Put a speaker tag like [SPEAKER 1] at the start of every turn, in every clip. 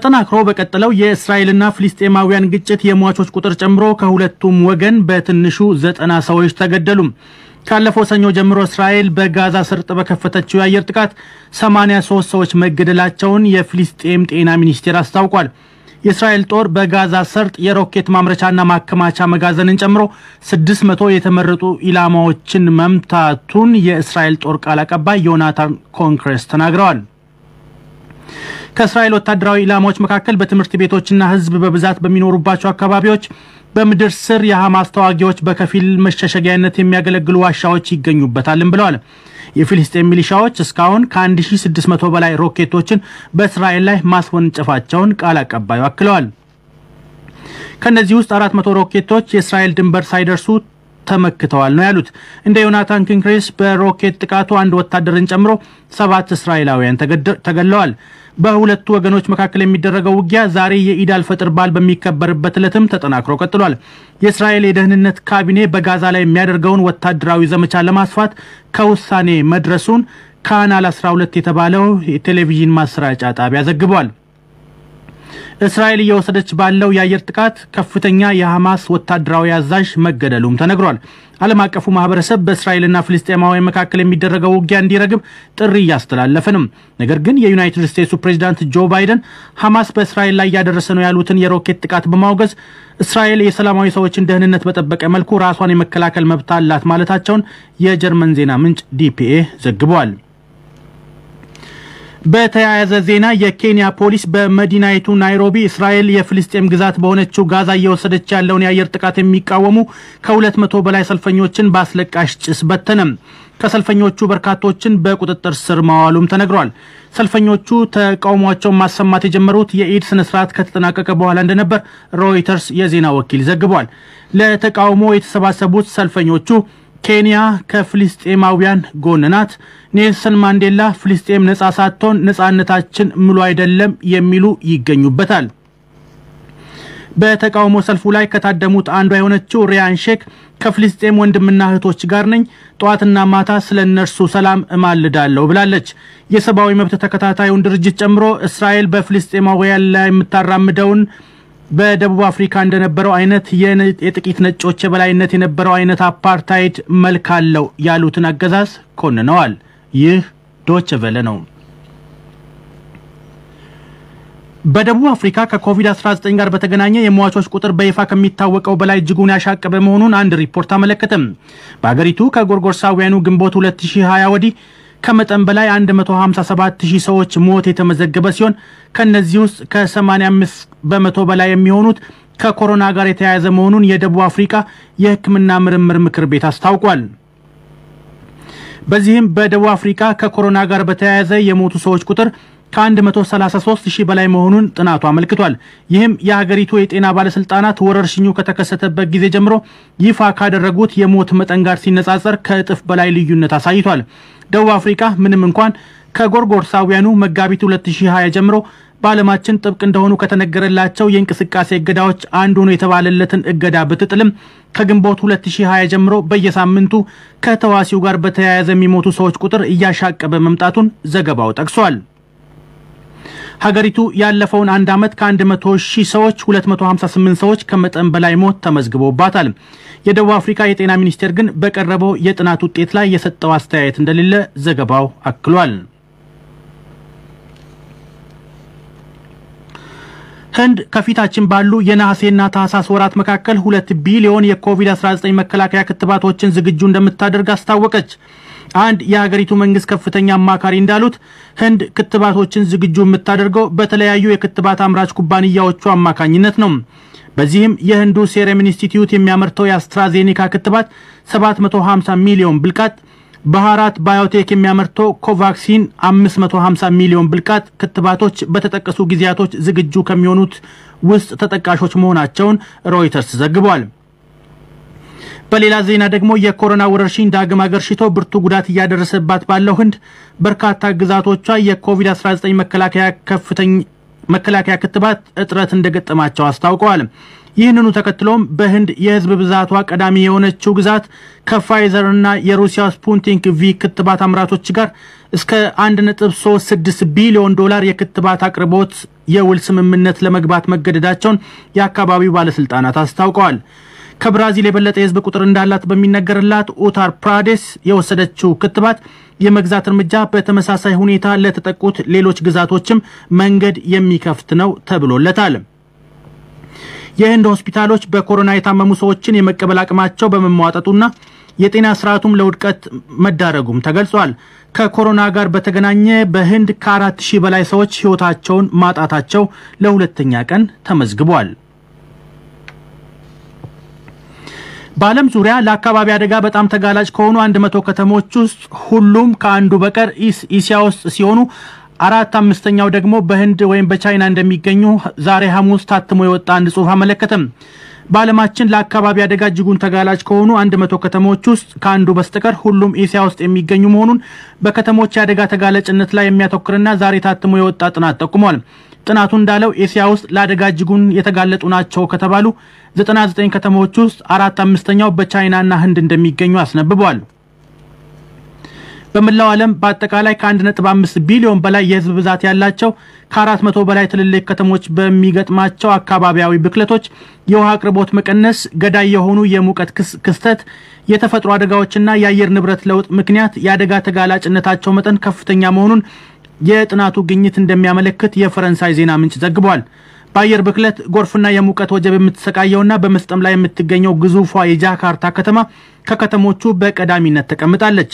[SPEAKER 1] ተጠናክሮ በቀጠለው የእስራኤልና ፍልስጤማውያን ግጭት የሟቾች ቁጥር ጨምሮ ከሁለቱም ወገን በትንሹ ዘጠና ሰዎች ተገደሉ። ካለፈው ሰኞ ጀምሮ እስራኤል በጋዛ ሰርጥ በከፈተችው የአየር ጥቃት 83 ሰዎች መገደላቸውን የፍልስጤም ጤና ሚኒስቴር አስታውቋል። የእስራኤል ጦር በጋዛ ሰርጥ የሮኬት ማምረቻና ማከማቻ መጋዘንን ጨምሮ 600 የተመረጡ ኢላማዎችን መምታቱን የእስራኤል ጦር ቃል አቀባይ ዮናታን ኮንክሬስ ተናግረዋል። ከእስራኤል ወታደራዊ ኢላማዎች መካከል በትምህርት ቤቶችና ሕዝብ በብዛት በሚኖሩባቸው አካባቢዎች በምድር ስር የሐማስ ተዋጊዎች በከፊል መሸሸጊያነት የሚያገለግሉ ዋሻዎች ይገኙበታልም ብለዋል። የፍልስጤም ሚሊሻዎች እስካሁን ከ1600 በላይ ሮኬቶችን በእስራኤል ላይ ማስወንጨፋቸውን ቃል አቀባዩ አክለዋል። ከእነዚህ ውስጥ 400 ሮኬቶች የእስራኤል ድንበር ሳይደርሱ ተመክተዋል ነው ያሉት። እንደ ዮናታን ኪንክሬስ በሮኬት ጥቃቱ አንድ ወታደርን ጨምሮ ሰባት እስራኤላውያን ተገድለዋል። በሁለቱ ወገኖች መካከል የሚደረገው ውጊያ ዛሬ የኢድ አልፈጥር በዓል በሚከበርበት ዕለትም ተጠናክሮ ቀጥሏል። የእስራኤል የደህንነት ካቢኔ በጋዛ ላይ የሚያደርገውን ወታደራዊ ዘመቻ ለማስፋት ከውሳኔ መድረሱን ካናል 12 የተባለው የቴሌቪዥን ማሰራጫ ጣቢያ ዘግቧል። እስራኤል እየወሰደች ባለው የአየር ጥቃት ከፍተኛ የሐማስ ወታደራዊ አዛዥ መገደሉም ተነግሯል። ዓለም አቀፉ ማህበረሰብ በእስራኤልና ፍልስጤማውያን መካከል የሚደረገው ውጊያ እንዲረግብ ጥሪ እያስተላለፈ ነው። ነገር ግን የዩናይትድ ስቴትሱ ፕሬዚዳንት ጆ ባይደን ሐማስ በእስራኤል ላይ እያደረሰ ነው ያሉትን የሮኬት ጥቃት በማውገዝ እስራኤል የሰላማዊ ሰዎችን ደህንነት በጠበቀ መልኩ ራሷን የመከላከል መብት አላት ማለታቸውን የጀርመን ዜና ምንጭ ዲፒኤ ዘግቧል። በተያያዘ ዜና የኬንያ ፖሊስ በመዲናይቱ ናይሮቢ እስራኤል የፍልስጤም ግዛት በሆነችው ጋዛ እየወሰደች ያለውን የአየር ጥቃት የሚቃወሙ ከሁለት መቶ በላይ ሰልፈኞችን በአስለቃሽ ጭስ በተነም። ከሰልፈኞቹ በርካቶችን በቁጥጥር ስር ማዋሉም ተነግሯል። ሰልፈኞቹ ተቃውሟቸውን ማሰማት የጀመሩት የኢድ ስነስርዓት ከተጠናቀቀ በኋላ እንደነበር ሮይተርስ የዜና ወኪል ዘግቧል። ለተቃውሞ የተሰባሰቡት ሰልፈኞቹ ኬንያ ከፍልስጤማውያን ጎን ናት፣ ኔልሰን ማንዴላ ፍልስጤም ነጻ ሳትሆን ነጻነታችን ሙሉ አይደለም የሚሉ ይገኙበታል። በተቃውሞ ሰልፉ ላይ ከታደሙት አንዷ የሆነችው ሪያን ሼክ ከፍልስጤም ወንድምና እህቶች ጋር ነኝ፣ ጠዋትና ማታ ስለ እነርሱ ሰላም እማልዳለሁ ብላለች። የሰብአዊ መብት ተከታታዩን ድርጅት ጨምሮ እስራኤል በፍልስጤማውያን ላይ የምታራምደውን በደቡብ አፍሪካ እንደነበረው አይነት የጥቂት ነጮች የበላይነት የነበረው አይነት አፓርታይድ መልክ አለው ያሉትን አገዛዝ ኮንነዋል። ይህ ዶች ቨለ ነው። በደቡብ አፍሪካ ከኮቪድ-19 ጋር በተገናኘ የሟቾች ቁጥር በይፋ ከሚታወቀው በላይ እጅጉን ያሻቀበ መሆኑን አንድ ሪፖርት አመለከተም። በአገሪቱ ከጎርጎርሳውያኑ ግንቦት 2020 ወዲህ ከመጠን በላይ 157 ሺህ ሰዎች ሞት የተመዘገበ ሲሆን ከነዚህ ውስጥ ከ85 በመቶ በላይ የሚሆኑት ከኮሮና ጋር የተያያዘ መሆኑን የደቡብ አፍሪካ የሕክምና ምርምር ምክር ቤት አስታውቋል። በዚህም በደቡብ አፍሪካ ከኮሮና ጋር በተያያዘ የሞቱ ሰዎች ቁጥር ከ133 ሺህ በላይ መሆኑን ጥናቱ አመልክቷል። ይህም የሀገሪቱ የጤና ባለስልጣናት ወረርሽኙ ከተከሰተበት ጊዜ ጀምሮ ይፋ ካደረጉት የሞት መጠን ጋር ሲነጻጸር ከእጥፍ በላይ ልዩነት አሳይቷል። ደቡብ አፍሪካ ምንም እንኳን ከጎርጎርሳውያኑ መጋቢት 2020 ጀምሮ በዓለማችን ጥብቅ እንደሆኑ ከተነገረላቸው የእንቅስቃሴ እገዳዎች አንዱ ነው የተባለለትን እገዳ ብትጥልም ከግንቦት 2020 ጀምሮ በየሳምንቱ ከተዋሲው ጋር በተያያዘ የሚሞቱ ሰዎች ቁጥር እያሻቀበ መምጣቱን ዘገባው ጠቅሷል። ሀገሪቱ ያለፈውን አንድ ዓመት ከ100 ሺህ ሰዎች 258 ሰዎች ከመጠን በላይ ሞት ተመዝግቦባታል። የደቡብ አፍሪካ የጤና ሚኒስቴር ግን በቀረበው የጥናት ውጤት ላይ የሰጠው አስተያየት እንደሌለ ዘገባው አክሏል። ህንድ ከፊታችን ባሉ የነሐሴና ታህሳስ ወራት መካከል ሁለት ቢሊዮን የኮቪድ-19 መከላከያ ክትባቶችን ዝግጁ እንደምታደርግ አስታወቀች። አንድ የሀገሪቱ መንግስት ከፍተኛ አማካሪ እንዳሉት ህንድ ክትባቶችን ዝግጁ የምታደርገው በተለያዩ የክትባት አምራች ኩባንያዎቹ አማካኝነት ነው። በዚህም የህንዱ ሴረም ኢንስቲትዩት የሚያመርተው የአስትራዜኔካ ክትባት 750 ሚሊዮን ብልቃጥ፣ ባህራት ባዮቴክ የሚያመርተው ኮቫክሲን 550 ሚሊዮን ብልቃጥ ክትባቶች በተጠቀሱ ጊዜያቶች ዝግጁ ከሚሆኑት ውስጥ ተጠቃሾች መሆናቸውን ሮይተርስ ዘግቧል። በሌላ ዜና ደግሞ የኮሮና ወረርሽኝ ዳግም አገርሽቶ ብርቱ ጉዳት እያደረሰባት ባለው ህንድ በርካታ ግዛቶቿ የኮቪድ-19 መከላከያ ከፍተኛ መከላከያ ክትባት እጥረት እንደገጠማቸው አስታውቀዋል። ይህንኑ ተከትሎም በህንድ የህዝብ ብዛቷ ቀዳሚ የሆነችው ግዛት ከፋይዘርና የሩሲያ ስፑትኒክ ቪ ክትባት አምራቾች ጋር እስከ 1.36 ቢሊዮን ዶላር የክትባት አቅርቦት የውል ስምምነት ለመግባት መገደዳቸውን የአካባቢው ባለስልጣናት አስታውቀዋል። ከብራዚል የበለጠ የህዝብ ቁጥር እንዳላት በሚነገርላት ኡታር ፕራዴስ የወሰደችው ክትባት የመግዛት እርምጃ በተመሳሳይ ሁኔታ ለተጠቁት ሌሎች ግዛቶችም መንገድ የሚከፍት ነው ተብሎለታል። የህንድ ሆስፒታሎች በኮሮና የታመሙ ሰዎችን የመቀበል አቅማቸው በመሟጠጡና የጤና ስርዓቱም ለውድቀት መዳረጉም ተገልጿል። ከኮሮና ጋር በተገናኘ በህንድ ከአራት ሺህ በላይ ሰዎች ህይወታቸውን ማጣታቸው ለሁለተኛ ቀን ተመዝግቧል። በዓለም ዙሪያ ለአካባቢ አደጋ በጣም ተጋላጭ ከሆኑ አንድ መቶ ከተሞች ውስጥ ሁሉም ከአንዱ በቀር እስያ ውስጥ ሲሆኑ አራት አምስተኛው ደግሞ በህንድ ወይም በቻይና እንደሚገኙ ዛሬ ሐሙስ ታትሞ የወጣ አንድ ጽሑፍ አመለከተም። በዓለማችን ለአካባቢ አደጋ እጅጉን ተጋላጭ ከሆኑ አንድ መቶ ከተሞች ውስጥ ከአንዱ በስተቀር ሁሉም ኤስያ ውስጥ የሚገኙ መሆኑን በከተሞች የአደጋ ተጋላጭነት ላይ የሚያተኩርና ዛሬ ታትሞ የወጣ ጥናት ጠቁሟል። ጥናቱ እንዳለው ኤስያ ውስጥ ለአደጋ እጅጉን የተጋለጡ ናቸው ከተባሉ 99 ከተሞች ውስጥ አራት አምስተኛው በቻይናና ህንድ እንደሚገኙ አስነብቧል። በመላው ዓለም በአጠቃላይ ከ1.5 ቢሊዮን በላይ የህዝብ ብዛት ያላቸው ከ400 በላይ ትልልቅ ከተሞች በሚገጥማቸው አካባቢያዊ ብክለቶች፣ የውሃ አቅርቦት መቀነስ፣ ገዳይ የሆኑ የሙቀት ክስተት፣ የተፈጥሮ አደጋዎችና የአየር ንብረት ለውጥ ምክንያት የአደጋ ተጋላጭነታቸው መጠን ከፍተኛ መሆኑን የጥናቱ ግኝት እንደሚያመለክት የፈረንሳይ ዜና ምንጭ ዘግቧል። በአየር ብክለት ጎርፍና የሙቀት ወጀብ የምትሰቃየውና በመስጠም ላይ የምትገኘው ግዙፏ የጃካርታ ከተማ ከከተሞቹ በቀዳሚነት ተቀምጣለች።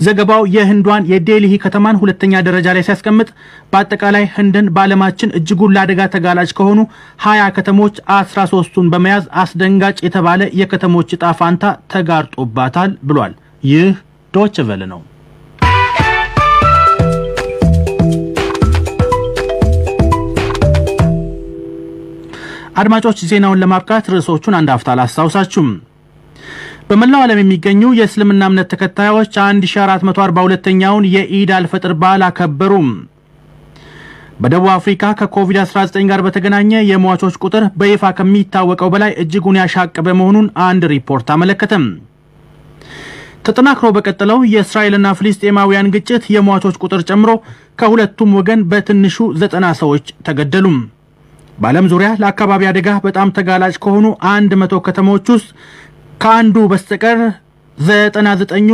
[SPEAKER 1] ዘገባው የህንዷን የዴልሂ ከተማን ሁለተኛ ደረጃ ላይ ሲያስቀምጥ በአጠቃላይ ህንድን በዓለማችን እጅጉን ለአደጋ ተጋላጭ ከሆኑ ሀያ ከተሞች አስራ ሶስቱን በመያዝ አስደንጋጭ የተባለ የከተሞች ዕጣ ፋንታ ተጋርጦባታል ብሏል። ይህ ዶች ቨለ ነው። አድማጮች ዜናውን ለማብቃት ርዕሶቹን አንድ አፍታ ላስታውሳችሁም። በመላው ዓለም የሚገኙ የእስልምና እምነት ተከታዮች 1442ኛውን የኢድ አልፈጥር በዓል አከበሩም። በደቡብ አፍሪካ ከኮቪድ-19 ጋር በተገናኘ የሟቾች ቁጥር በይፋ ከሚታወቀው በላይ እጅጉን ያሻቀበ መሆኑን አንድ ሪፖርት አመለከተም። ተጠናክሮ በቀጠለው የእስራኤልና ፍልስጤማውያን ግጭት የሟቾች ቁጥር ጨምሮ ከሁለቱም ወገን በትንሹ ዘጠና ሰዎች ተገደሉም። በዓለም ዙሪያ ለአካባቢ አደጋ በጣም ተጋላጭ ከሆኑ አንድ መቶ ከተሞች ውስጥ ከአንዱ በስተቀር ዘጠና ዘጠኙ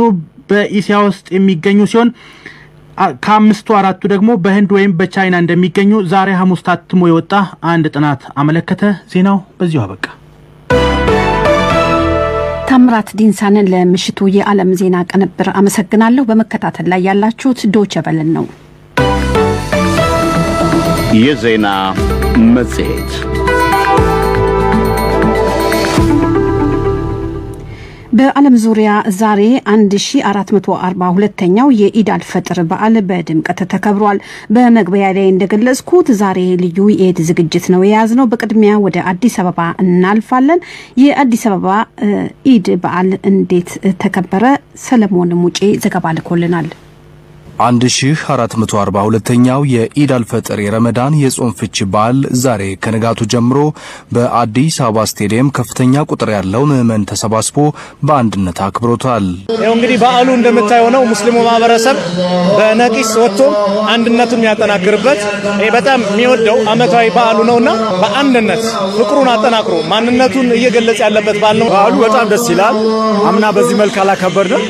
[SPEAKER 1] በኢሲያ ውስጥ የሚገኙ ሲሆን ከአምስቱ አራቱ ደግሞ በህንድ ወይም በቻይና እንደሚገኙ ዛሬ ሐሙስ ታትሞ የወጣ አንድ ጥናት አመለከተ። ዜናው በዚሁ አበቃ።
[SPEAKER 2] ታምራት ዲንሳንን ለምሽቱ የዓለም ዜና ቅንብር አመሰግናለሁ። በመከታተል ላይ ያላችሁት ዶቸ በልን ነው።
[SPEAKER 3] የዜና መጽሔት
[SPEAKER 2] በዓለም ዙሪያ ዛሬ 1442ኛው የኢድ አልፈጥር በዓል በድምቀት ተከብሯል። በመግቢያ ላይ እንደገለጽኩት ዛሬ ልዩ የኢድ ዝግጅት ነው የያዝነው። በቅድሚያ ወደ አዲስ አበባ እናልፋለን። የአዲስ አበባ ኢድ በዓል እንዴት ተከበረ? ሰለሞን ሙጬ ዘገባ ልኮልናል።
[SPEAKER 4] 1442ኛው የኢድ አልፈጥር የረመዳን የጾም ፍቺ በዓል ዛሬ ከንጋቱ ጀምሮ በአዲስ አበባ ስቴዲየም ከፍተኛ ቁጥር ያለው ምዕመን ተሰባስቦ በአንድነት አክብሮታል።
[SPEAKER 5] ይኸው እንግዲህ በዓሉ እንደምታየው ነው። ሙስሊሙ ማህበረሰብ በነቂስ ወጥቶ አንድነቱን የሚያጠናክርበት በጣም የሚወደው ዓመታዊ በዓሉ ነውና በአንድነት ፍቅሩን አጠናክሮ ማንነቱን እየገለጸ ያለበት በዓል ነው።
[SPEAKER 6] በዓሉ በጣም ደስ ይላል። አምና በዚህ መልክ አላከበርንም።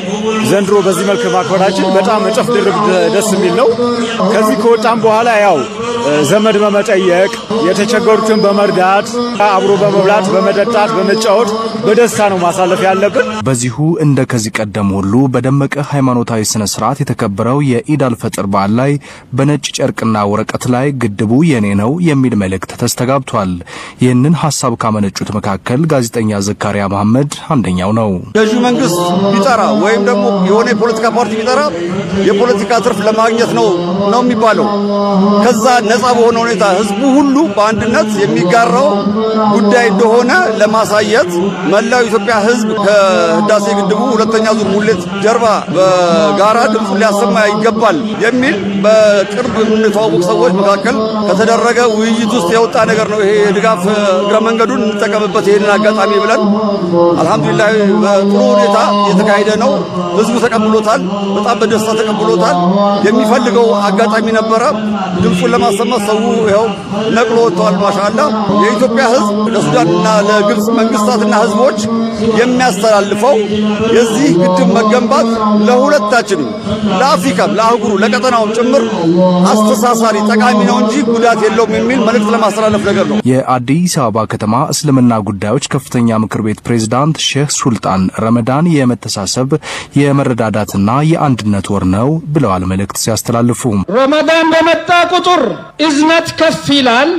[SPEAKER 6] ዘንድሮ በዚህ መልክ ማክበራችን በጣም እጥፍ ድርብ ደስ የሚል ነው። ከዚህ ከወጣም በኋላ ያው ዘመድ በመጠየቅ የተቸገሩትን በመርዳት አብሮ በመብላት በመጠጣት በመጫወት በደስታ ነው ማሳለፍ ያለብን።
[SPEAKER 4] በዚሁ እንደ ከዚህ ቀደም ሁሉ በደመቀ ሃይማኖታዊ ስነ ስርዓት የተከበረው የኢድ አልፈጥር በዓል ላይ በነጭ ጨርቅና ወረቀት ላይ ግድቡ የኔ ነው የሚል መልእክት ተስተጋብቷል። ይህንን ሀሳብ ካመነጩት መካከል ጋዜጠኛ ዘካሪያ መሐመድ አንደኛው ነው።
[SPEAKER 7] ገዢው መንግስት ቢጠራ ወይም ደግሞ የሆነ የፖለቲካ ፓርቲ ቢጠራ የፖለቲካ ትርፍ ለማግኘት ነው ነው የሚባለው። ከዛ ነፃ በሆነ ሁኔታ ህዝቡ ሁሉ በአንድነት የሚጋራው ጉዳይ እንደሆነ ለማሳየት መላው ኢትዮጵያ ህዝብ ከህዳሴ ግድቡ ሁለተኛ ዙር ሙሌት ጀርባ በጋራ ድምፁን ሊያሰማ ይገባል የሚል በቅርብ የምንተዋወቅ ሰዎች መካከል ከተደረገ ውይይት ውስጥ የወጣ ነገር ነው። ይሄ የድጋፍ እግረ መንገዱን እንጠቀምበት ይሄንን አጋጣሚ ብለን አልሐምዱሊላህ በጥሩ ሁኔታ የተካሄደ ነው። ህዝቡ ተቀብሎታል። በጣም በደስታ ተቀብሎታል። የሚፈልገው አጋጣሚ ነበረ። ድምፁን ለማሰማት ሰው ይኸው ነቅሎ ወጥተዋል። ማሻአላ የኢትዮጵያ ሕዝብ ለሱዳንና ለግብፅ መንግስታትና ሕዝቦች የሚያስተላልፈው የዚህ ግድብ መገንባት ለሁለታችንም ለአፍሪካም፣ ለአህጉሩ፣ ለቀጠናውም ጭምር አስተሳሳሪ ጠቃሚ ነው እንጂ ጉዳት የለውም የሚል መልእክት ለማስተላለፍ ነገር ነው።
[SPEAKER 4] የአዲስ አበባ ከተማ እስልምና ጉዳዮች ከፍተኛ ምክር ቤት ፕሬዝዳንት ሼህ ሱልጣን ረመዳን የመተሳሰብ የመረዳዳትና የአንድነት ወር ነው ብለዋል መልእክት ሲያስተላልፉ።
[SPEAKER 8] ረመዳን በመጣ ቁጥር እዝነት ከፍ ይላል፣